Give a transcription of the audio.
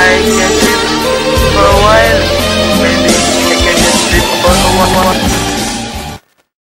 I 见